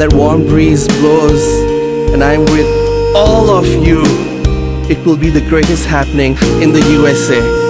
and that warm breeze blows and I'm with all of you, it will be the greatest happening in the USA.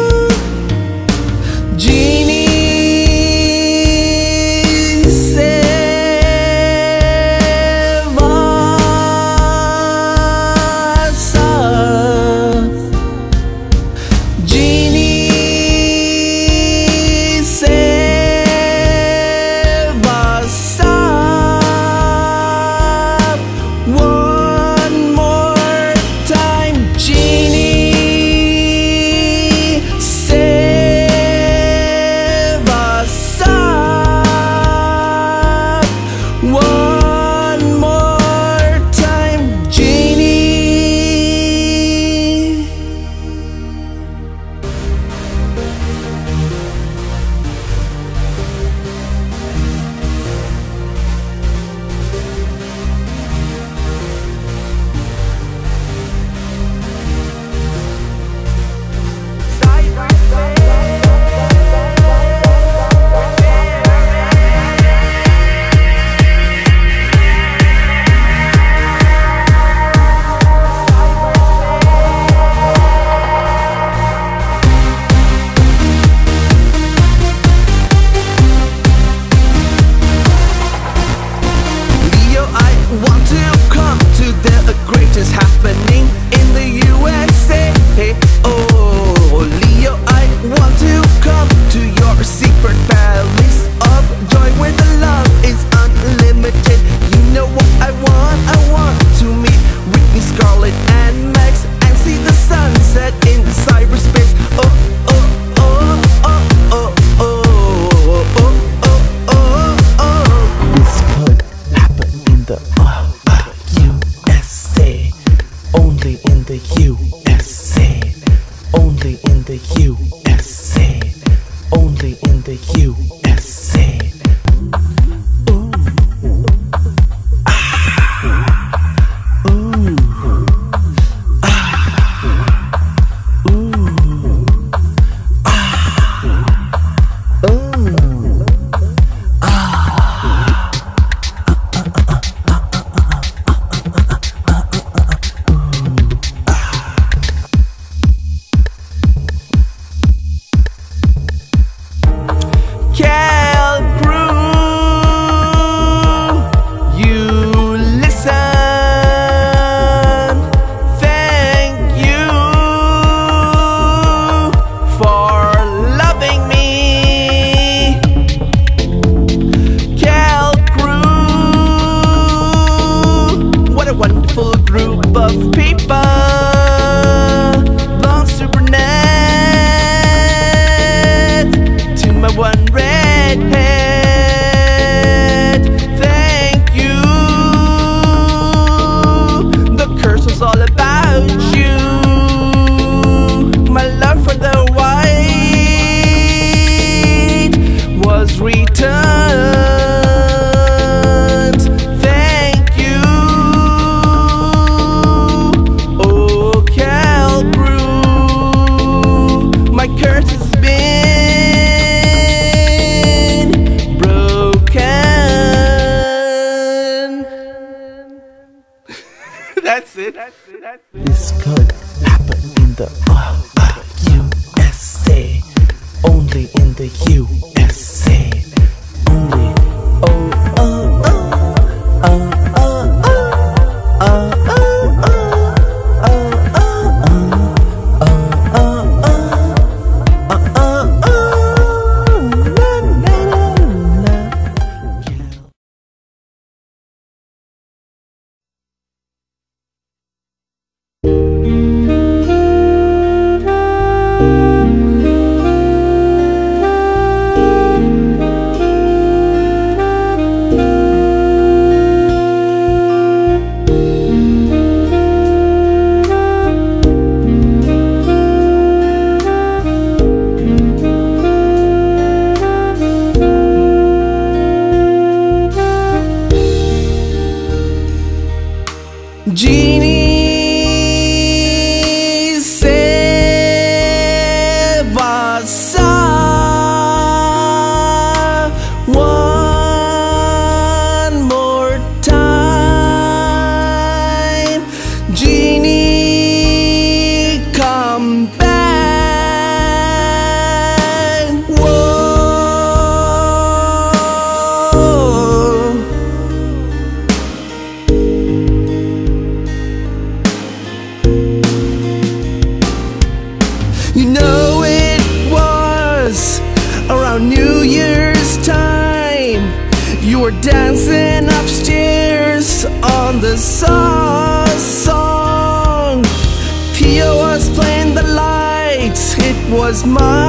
It was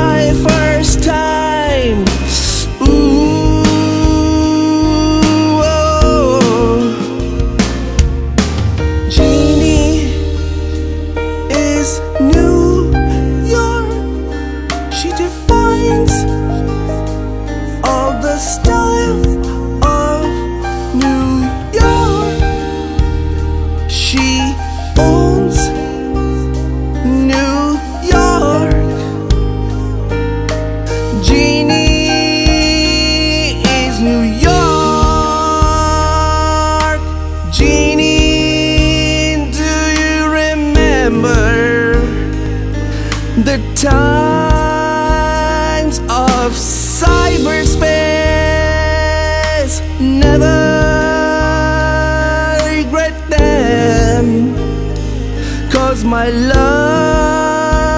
Cause my love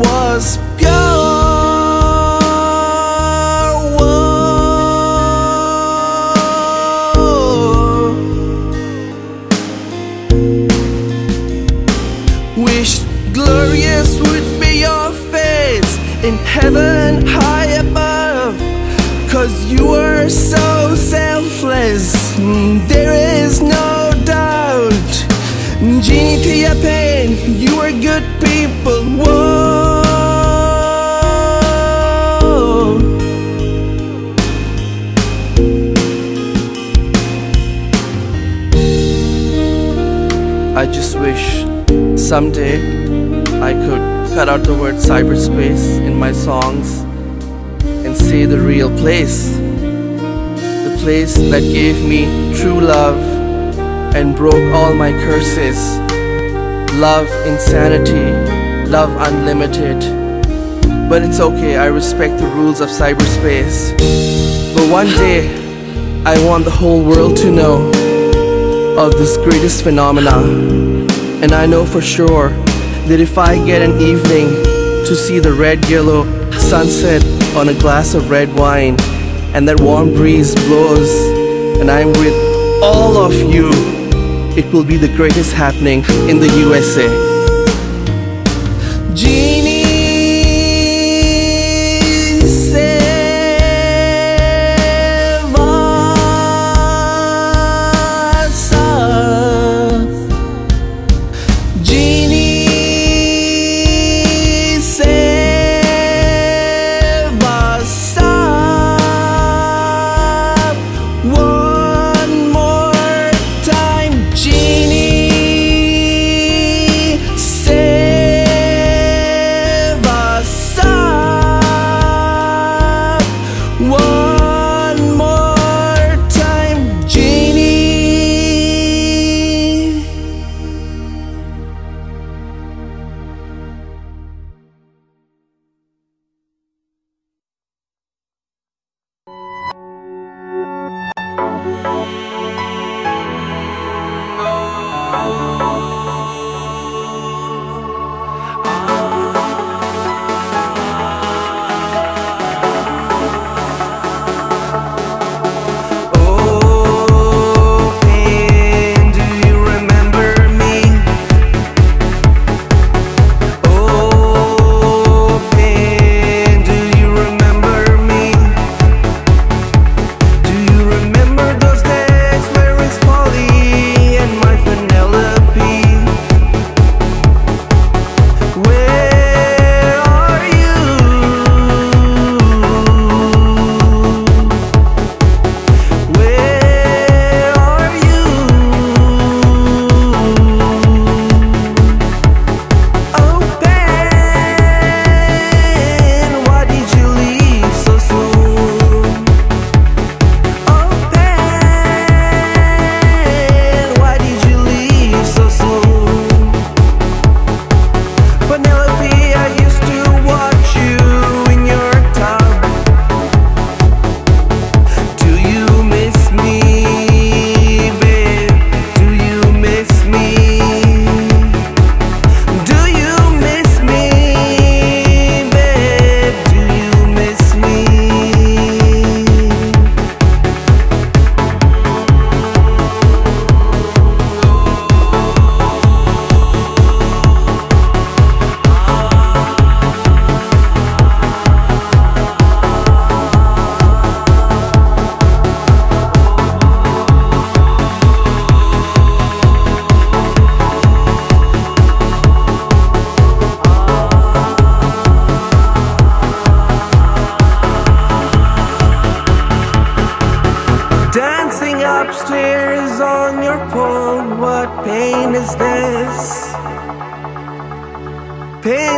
was pure. Whoa. Wish glorious would be your face in heaven high above. Cause you were so selfless, mm, there is no doubt. Pain, you were good people. Whoa. I just wish someday I could cut out the word cyberspace in my songs and say the real place. The place that gave me true love and broke all my curses. Love insanity, love unlimited. But it's okay, I respect the rules of cyberspace. But one day, I want the whole world to know of this greatest phenomena. And I know for sure that if I get an evening to see the red yellow sunset on a glass of red wine, and that warm breeze blows, and I'm with all of you, it will be the greatest happening in the USA.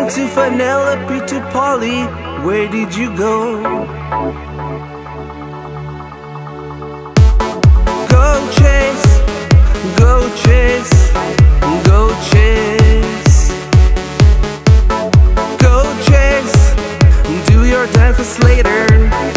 Rome to Penelope to Polly, where did you go? Go chase, go chase, go chase. Go chase, do your dance later.